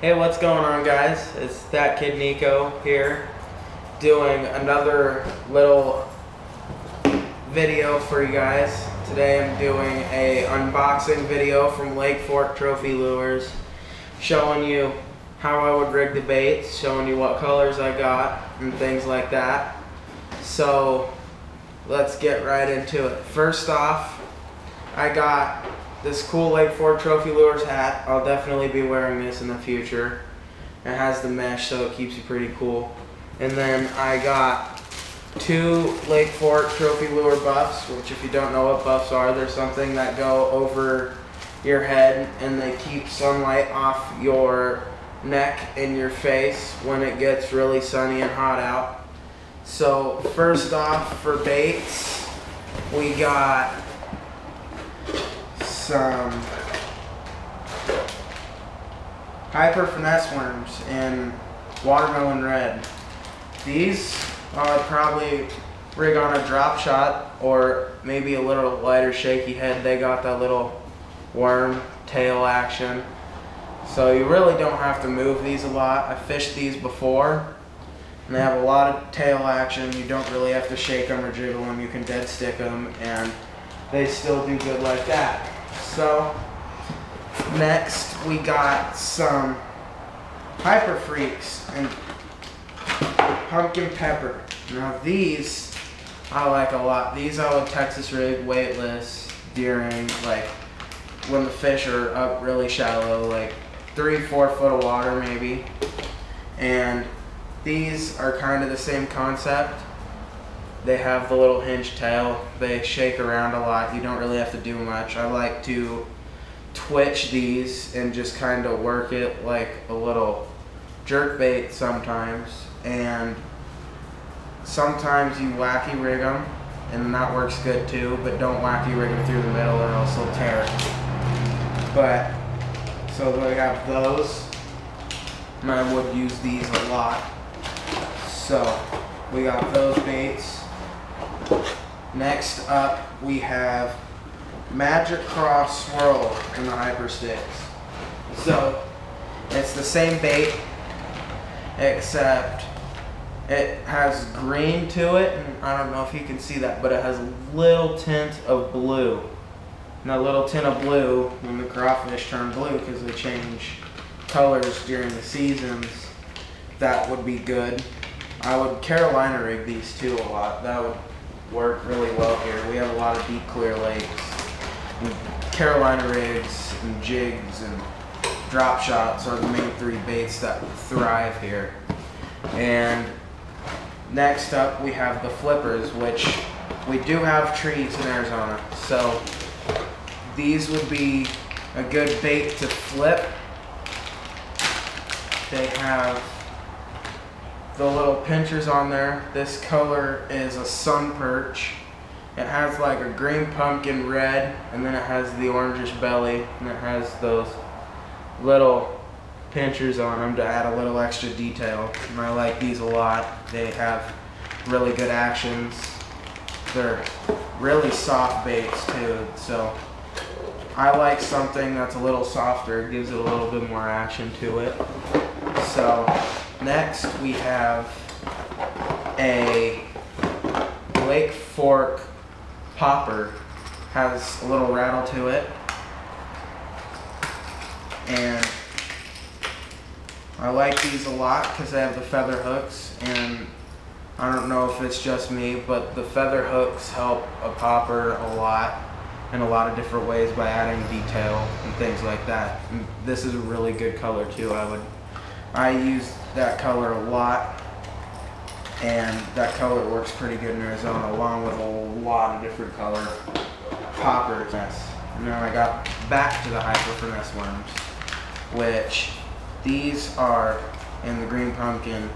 Hey, what's going on, guys? It's that kid Niko here, doing another little video for you guys. Today I'm doing a unboxing video from Lake Fork Trophy Lures, showing you how I would rig the baits, showing you what colors I got, and things like that. So, let's get right into it. First off, I got this cool Lake Fork Trophy Lures hat. I'll definitely be wearing this in the future. It has the mesh so it keeps you pretty cool. And then I got two Lake Fork Trophy Lure buffs, which if you don't know what buffs are, they're something that go over your head and they keep sunlight off your neck and your face when it gets really sunny and hot out. So first off for baits, we got some hyper finesse worms in watermelon red. These would probably rig on a drop shot or maybe a little lighter shaky head. They got that little worm tail action. So you really don't have to move these a lot. I fished these before and they have a lot of tail action. You don't really have to shake them or jiggle them. You can dead stick them and they still do good like that. So next we got some Hyper Freaks and pumpkin pepper. Now these I like a lot. These I would Texas rig weightless during like when the fish are up really shallow, like three, four foot of water maybe. And these are kind of the same concept. They have the little hinge tail. They shake around a lot. You don't really have to do much. I like to twitch these and just kind of work it like a little jerk bait sometimes. And sometimes you wacky rig them and that works good too, but don't wacky rig them through the middle or else they'll tear. But, so we have those. And I would use these a lot. So, we got those baits. Next up, we have Magic Cross Swirl in the Hyper Sticks. So, it's the same bait, except it has green to it, and I don't know if you can see that, but it has a little tint of blue. And a little tint of blue when the crawfish turn blue because they change colors during the seasons. That would be good. I would Carolina rig these too a lot. That would work really well here. We have a lot of deep clear lakes. And Carolina rigs and jigs and drop shots are the main three baits that thrive here. And next up we have the flippers, which we do have trees in Arizona. So these would be a good bait to flip. They have the little pinchers on there. This color is a sun perch. It has like a green pumpkin red and then it has the orangish belly and it has those little pinchers on them to add a little extra detail. And I like these a lot. They have really good actions. They're really soft baits too. So I like something that's a little softer. It gives it a little bit more action to it. So next we have a Lake Fork popper. Has a little rattle to it. And I like these a lot because they have the feather hooks and I don't know if it's just me, but the feather hooks help a popper a lot in a lot of different ways by adding detail and things like that. This is a really good color too. I would, I use that color a lot and that color works pretty good in Arizona along with a lot of different color poppers. And then I got back to the hyper finesse worms, which these are in the green pumpkin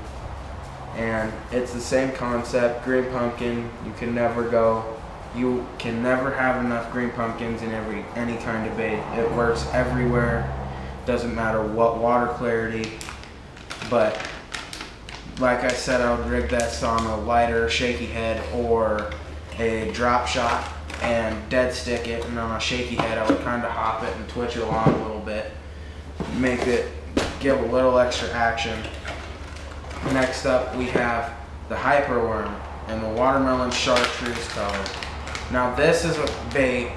and it's the same concept, green pumpkin, you can never go you can never have enough green pumpkins in every any kind of bait. It works everywhere. Doesn't matter what water clarity. But like I said, I would rig this on a lighter shaky head or a drop shot and dead stick it and on a shaky head I would kind of hop it and twitch it along a little bit. Make it give a little extra action. Next up, we have the hyperworm and the watermelon chartreuse color. Now this is a bait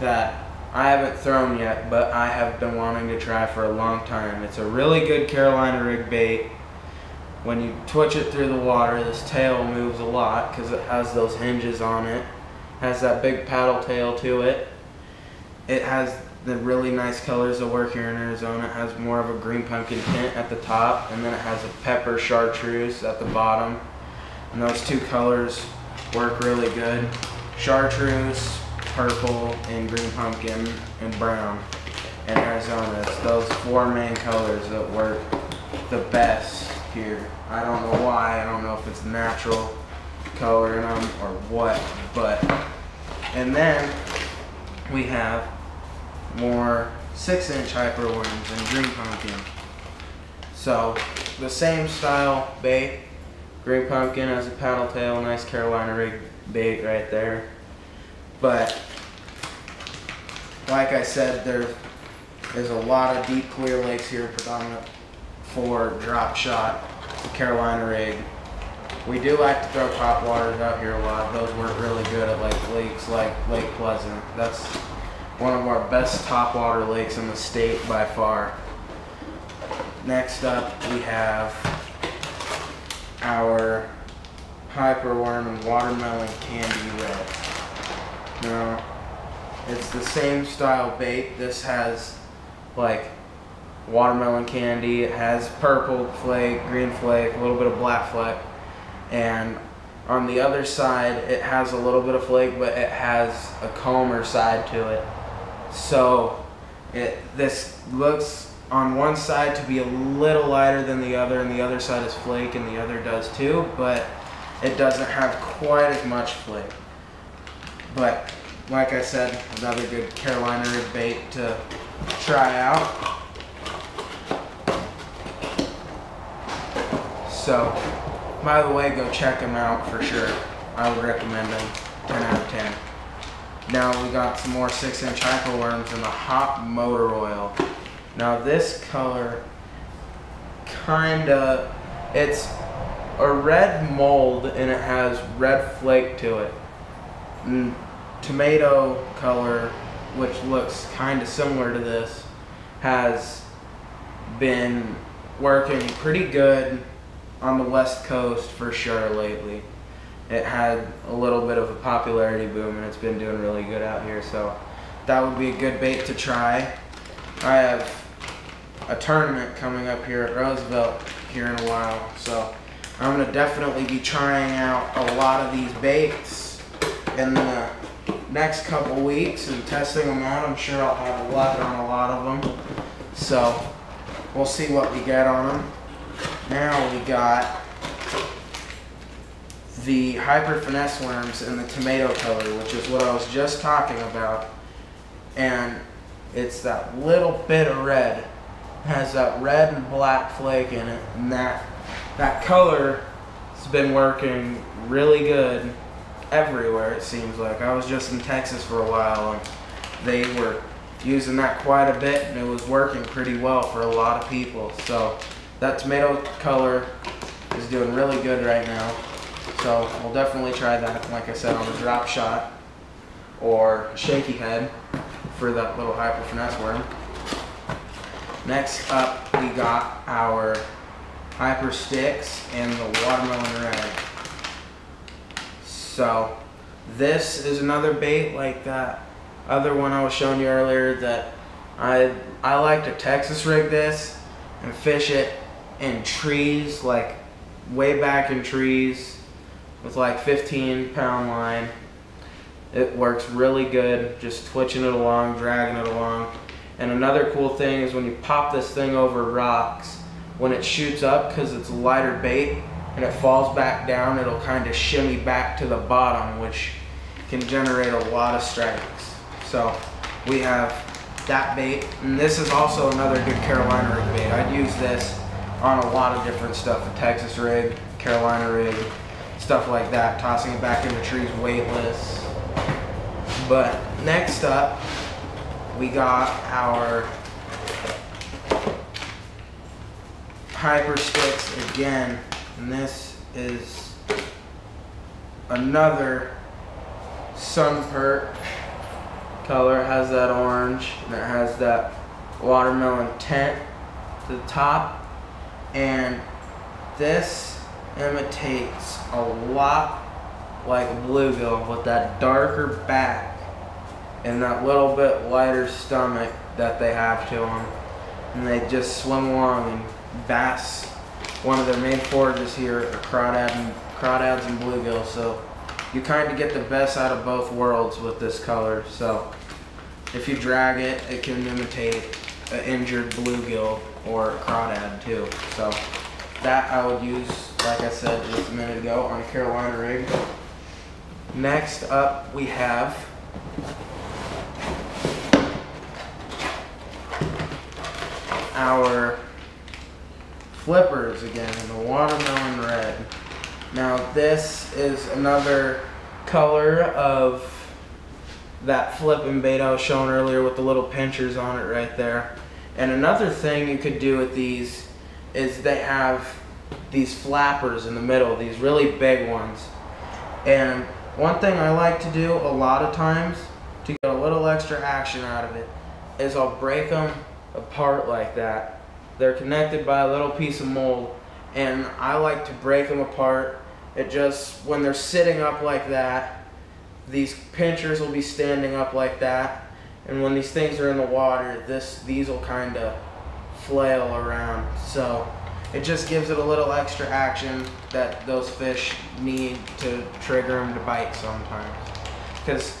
that I haven't thrown yet, but I have been wanting to try for a long time. It's a really good Carolina rig bait. When you twitch it through the water, this tail moves a lot because it has those hinges on it. Has that big paddle tail to it. It has the really nice colors that work here in Arizona. It has more of a green pumpkin tint at the top, and then it has a pepper chartreuse at the bottom. And those two colors work really good. Chartreuse, purple, and green pumpkin, and brown in Arizona. It's those four main colors that work the best here. I don't know why. I don't know if it's natural color in them or what, but. And then we have more six inch hyper hyperworms and green pumpkin. So the same style bait. Green pumpkin has a paddle tail, nice Carolina rig bait right there. But like I said, there is a lot of deep clear lakes here predominant for drop shot, Carolina rig. We do like to throw top waters out here a lot. Those work really good at like lakes like Lake Pleasant. That's one of our best topwater lakes in the state by far. Next up, we have our hyperworm and watermelon candy red. Now, it's the same style bait. This has like watermelon candy. It has purple flake, green flake, a little bit of black flake, and on the other side, it has a little bit of flake, but it has a comber side to it. So it this looks on one side to be a little lighter than the other and the other side is flake and the other does too, but it doesn't have quite as much flake. But like I said, another good Carolina rig bait to try out. So, by the way, go check them out for sure. I would recommend them 10 out of 10. Now we got some more six inch hyper worms in the hot motor oil. Now this color kinda, it's a red mold and it has red flake to it. And tomato color, which looks kinda similar to this, has been working pretty good on the west coast for sure lately it had a little bit of a popularity boom and it's been doing really good out here. So that would be a good bait to try. I have a tournament coming up here at Roosevelt here in a while. So I'm going to definitely be trying out a lot of these baits in the next couple weeks and testing them out. I'm sure I'll have a lot on a lot of them. So we'll see what we get on them. Now we got the hyper finesse worms in the tomato color, which is what I was just talking about. And it's that little bit of red. It has that red and black flake in it. And that, that color has been working really good everywhere it seems like. I was just in Texas for a while and they were using that quite a bit and it was working pretty well for a lot of people. So that tomato color is doing really good right now. So we'll definitely try that, like I said, on the drop shot or shaky head for that little hyper finesse worm. Next up, we got our hyper sticks and the watermelon red. So this is another bait like that other one I was showing you earlier that I I like to Texas rig this and fish it in trees like way back in trees with like 15 pound line. It works really good, just twitching it along, dragging it along. And another cool thing is when you pop this thing over rocks, when it shoots up, because it's lighter bait, and it falls back down, it'll kind of shimmy back to the bottom, which can generate a lot of strikes. So we have that bait, and this is also another good Carolina rig bait. I'd use this on a lot of different stuff, a Texas rig, Carolina rig, stuff like that, tossing it back in the trees weightless. But next up, we got our hyper sticks again, and this is another sun perch color. It has that orange and it has that watermelon tint to the top, and this imitates a lot like bluegill with that darker back and that little bit lighter stomach that they have to them. And they just swim along and bass. One of their main forages here are crawdad and, crawdads and bluegill. So you kind of get the best out of both worlds with this color. So if you drag it, it can imitate an injured bluegill or crawdad too. So that I would use, like I said just a minute ago, on a Carolina rig. Next up we have our flippers again in the watermelon red. Now this is another color of that flipping bait I was showing earlier with the little pinchers on it right there. And another thing you could do with these is they have these flappers in the middle, these really big ones. And one thing I like to do a lot of times to get a little extra action out of it is I'll break them apart like that. They're connected by a little piece of mold and I like to break them apart. It just, when they're sitting up like that, these pinchers will be standing up like that and when these things are in the water, this these will kind of flail around. So it just gives it a little extra action that those fish need to trigger them to bite sometimes. Because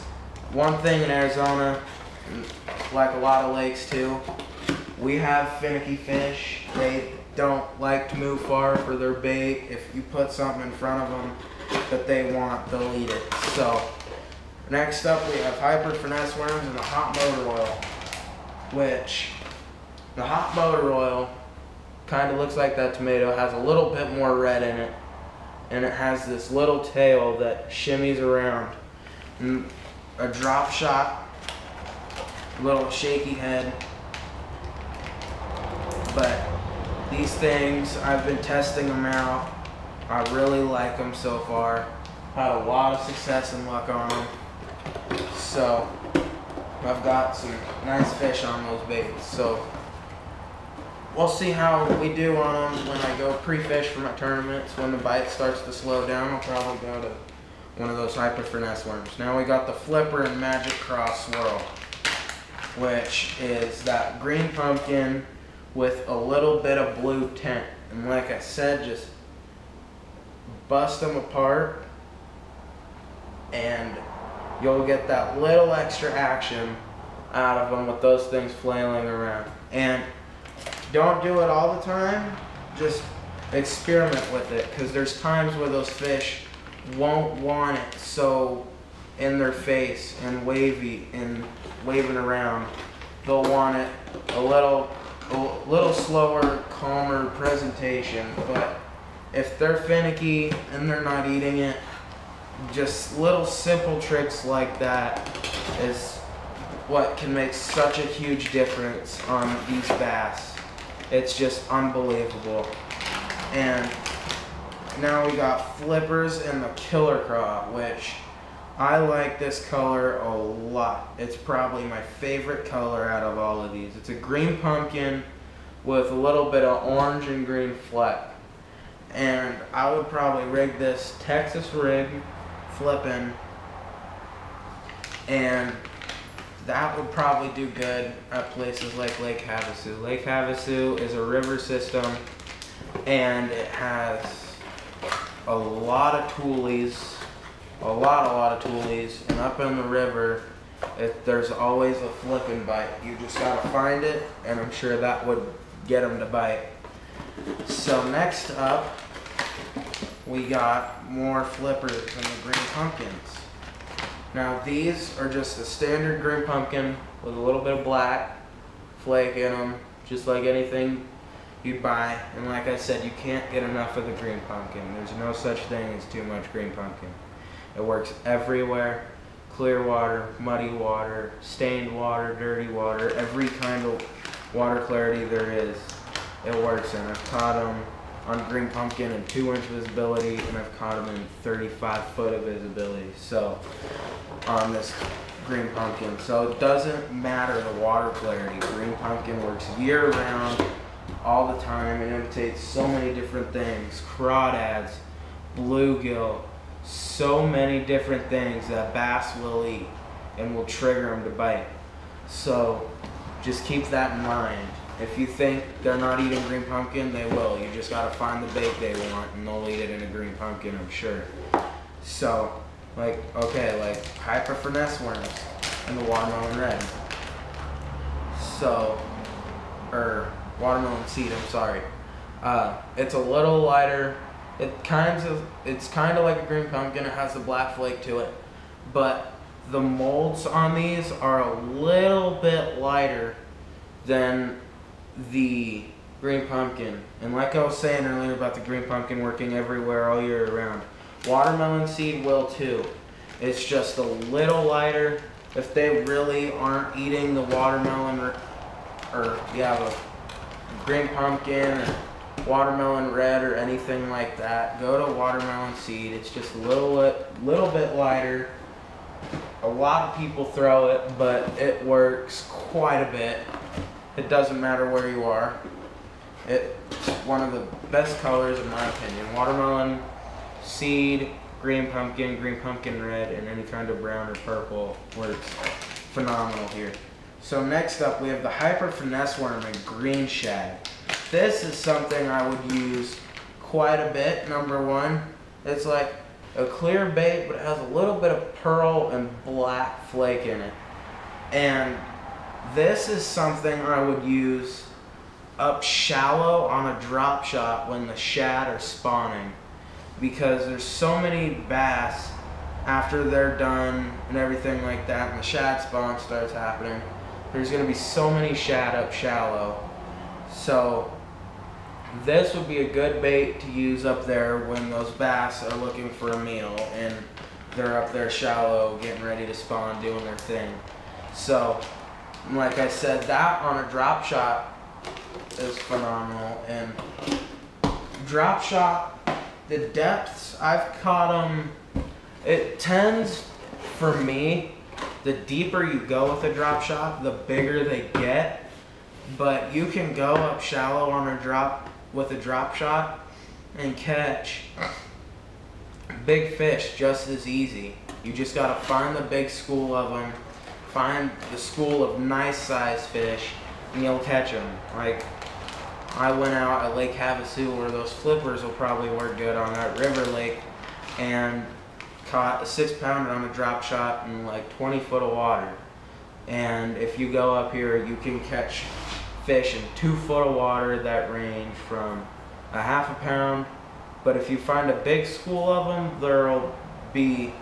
one thing in Arizona, like a lot of lakes too, we have finicky fish. They don't like to move far for their bait. If you put something in front of them that they want, they'll eat it. So next up we have hyper finesse worms and the hot motor oil, which the hot motor oil kind of looks like that tomato, has a little bit more red in it, and it has this little tail that shimmies around. And a drop shot, little shaky head, but these things, I've been testing them out. I really like them so far. Had a lot of success and luck on them. So, I've got some nice fish on those baits. So, we'll see how we do on them when I go pre-fish for my tournaments. When the bite starts to slow down, I'll probably go to one of those hyper finesse worms. Now we got the flipper and magic cross swirl, which is that green pumpkin with a little bit of blue tint. And like I said, just bust them apart and you'll get that little extra action out of them with those things flailing around. And don't do it all the time, just experiment with it because there's times where those fish won't want it so in their face and wavy and waving around. They'll want it a little a little slower, calmer presentation, but if they're finicky and they're not eating it, just little simple tricks like that is what can make such a huge difference on these bass. It's just unbelievable. And now we got flippers and the killer craw, which I like this color a lot. It's probably my favorite color out of all of these. It's a green pumpkin with a little bit of orange and green fleck. And I would probably rig this Texas rig flipping and that would probably do good at places like Lake Havasu. Lake Havasu is a river system and it has a lot of toolies a lot, a lot of toolies, and up in the river, there's always a flipping bite. You just gotta find it, and I'm sure that would get them to bite. So next up, we got more flippers and the green pumpkins. Now these are just a standard green pumpkin with a little bit of black flake in them, just like anything you'd buy. And like I said, you can't get enough of the green pumpkin. There's no such thing as too much green pumpkin. It works everywhere. Clear water, muddy water, stained water, dirty water, every kind of water clarity there is. it works and I've caught them on green pumpkin in two inch visibility, and I've caught them in 35 foot of visibility. So on this green pumpkin, so it doesn't matter the water clarity. Green pumpkin works year round, all the time. It imitates so many different things: crawdads, bluegill, so many different things that bass will eat and will trigger them to bite. So just keep that in mind. If you think they're not eating green pumpkin, they will. You just gotta find the bait they want and they'll eat it in a green pumpkin, I'm sure. So, like, okay, like hyper finesse worms and the watermelon red. So, or watermelon seed, I'm sorry. Uh, it's a little lighter. It kind of, it's kind of like a green pumpkin. It has a black flake to it, but the molds on these are a little bit lighter than the green pumpkin. And like I was saying earlier about the green pumpkin working everywhere all year round, watermelon seed will too. It's just a little lighter. If they really aren't eating the watermelon or, or yeah, the green pumpkin or watermelon red or anything like that, go to watermelon seed. It's just a little, little bit lighter. A lot of people throw it, but it works quite a bit. It doesn't matter where you are. It's one of the best colors in my opinion. Watermelon, seed, green pumpkin, green pumpkin red, and any kind of brown or purple works phenomenal here. So next up we have the Hyper Finesse Worm and Green Shad. This is something I would use quite a bit, number one. It's like a clear bait, but it has a little bit of pearl and black flake in it. And this is something I would use up shallow on a drop shot when the shad are spawning because there's so many bass after they're done and everything like that and the shad spawn starts happening there's going to be so many shad up shallow so this would be a good bait to use up there when those bass are looking for a meal and they're up there shallow getting ready to spawn doing their thing so like I said, that on a drop shot is phenomenal. And drop shot, the depths, I've caught them, it tends, for me, the deeper you go with a drop shot, the bigger they get. But you can go up shallow on a drop with a drop shot and catch big fish just as easy. You just gotta find the big school of them find the school of nice sized fish and you'll catch them. Like, I went out at Lake Havasu where those flippers will probably work good on that river lake and caught a six pounder on a drop shot in like 20 foot of water. And if you go up here, you can catch fish in two foot of water that range from a half a pound. But if you find a big school of them, there'll be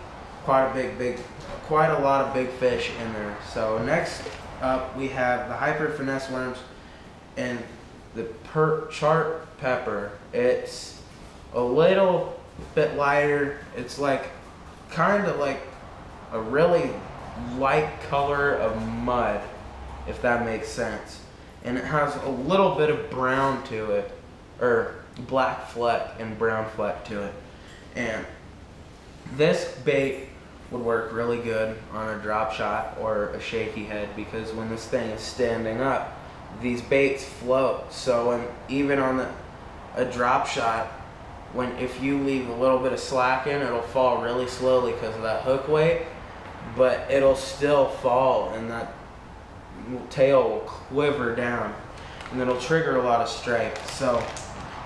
quite a big, big quite a lot of big fish in there. So next up we have the hyper finesse worms and the per chart pepper. It's a little bit lighter. It's like kind of like a really light color of mud, if that makes sense. And it has a little bit of brown to it, or black fleck and brown fleck to it. And this bait would work really good on a drop shot or a shaky head because when this thing is standing up, these baits float. So when even on the, a drop shot, when if you leave a little bit of slack in, it'll fall really slowly because of that hook weight, but it'll still fall and that tail will quiver down and it'll trigger a lot of strikes. So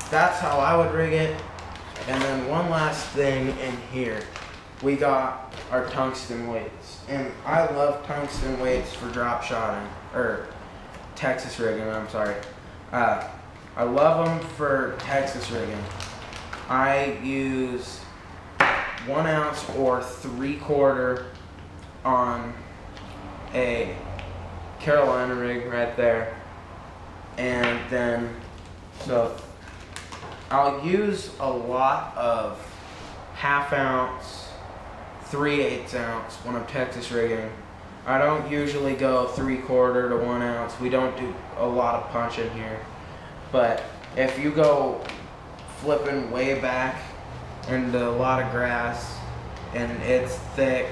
that's how I would rig it. And then one last thing in here we got our tungsten weights. And I love tungsten weights for drop shotting, or Texas rigging, I'm sorry. Uh, I love them for Texas rigging. I use one ounce or three quarter on a Carolina rig right there. And then, so I'll use a lot of half ounce 3 eighths ounce when I'm Texas rigging. I don't usually go 3 quarter to 1 ounce. We don't do a lot of punching here. But if you go flipping way back into a lot of grass and it's thick,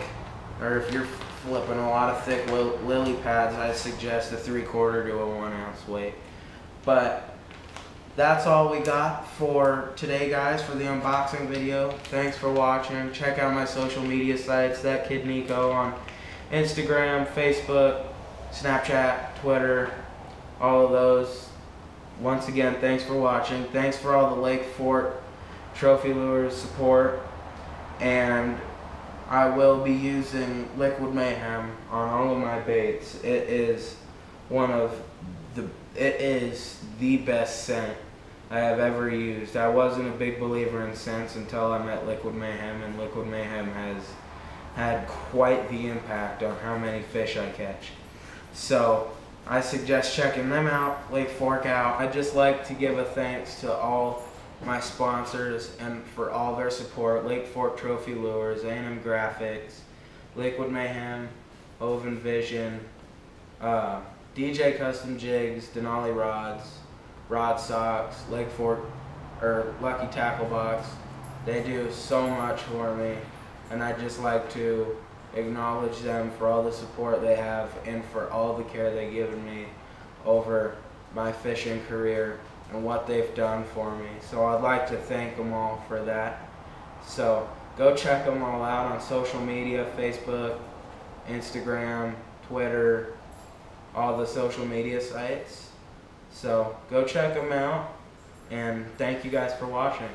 or if you're flipping a lot of thick li- lily pads, I suggest a three quarter to a one ounce weight. But that's all we got for today, guys, for the unboxing video. Thanks for watching. Check out my social media sites, That Kid Niko on Instagram, Facebook, Snapchat, Twitter, all of those. Once again, thanks for watching. Thanks for all the Lake Fork Trophy Lures support. And I will be using Liquid Mayhem on all of my baits. It is one of the it is the best scent I have ever used. I wasn't a big believer in scents until I met Liquid Mayhem, and Liquid Mayhem has had quite the impact on how many fish I catch. So I suggest checking them out, Lake Fork out. I'd just like to give a thanks to all my sponsors and for all their support. Lake Fork Trophy Lures, A&M Graphics, Liquid Mayhem, Oven Vision, uh, DJ Custom Jigs, Denali Rods, Rod Socks, Lake Fork, or Lucky Tackle Box. They do so much for me, and I'd just like to acknowledge them for all the support they have and for all the care they've given me over my fishing career and what they've done for me. So I'd like to thank them all for that. So go check them all out on social media Facebook, Instagram, Twitter, all the social media sites. So go check them out and thank you guys for watching.